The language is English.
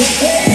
Hey.